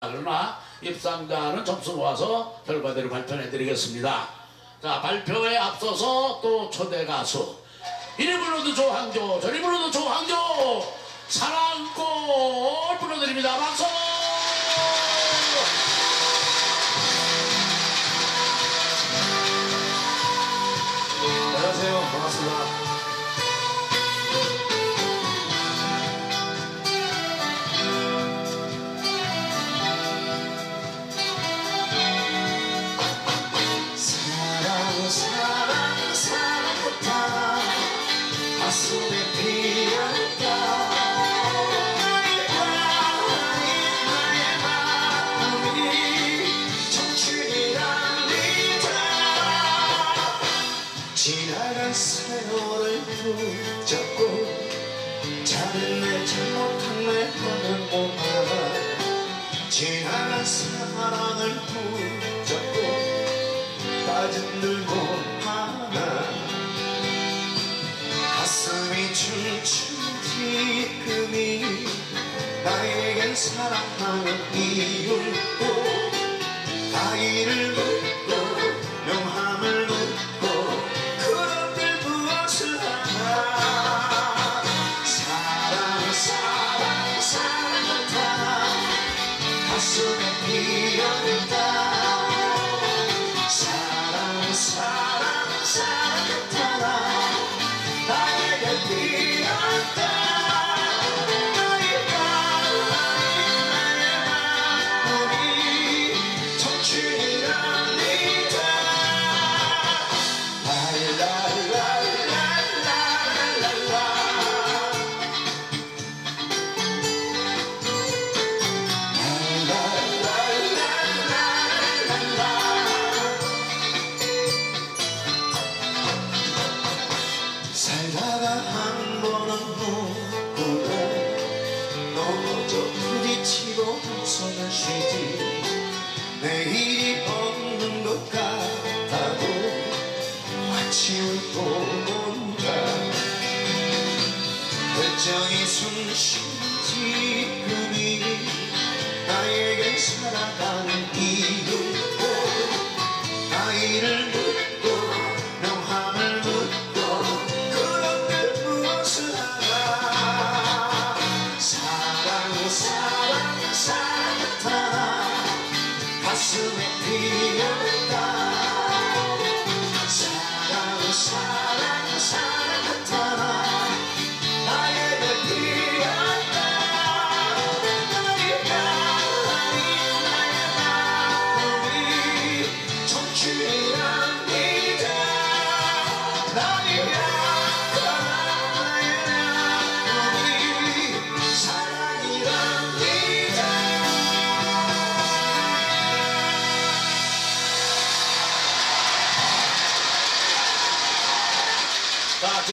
그러나 입상자는 점수 모아서 결과대로 발표해 드리겠습니다. 자 발표에 앞서서 또 초대 가수. 이리 불러도 조항조 저리 불러도 조항조. 사랑꽃 불러드립니다. 박수 지나간 세월을 붙잡고 잘했네 잘못한 내 하는 몸아. 지나간 사랑을 붙잡고 빠진 들고 춤춘 지금이 나에겐 사랑하는 이유고 살다가 한 번은 누구도 넘어져 부딪히고 한숨을 쉬지. 내일이 없는 것 같아도 아침을 본다. 결정이 숨쉬는 지금이 나에겐 살아가는 이유고. 나이를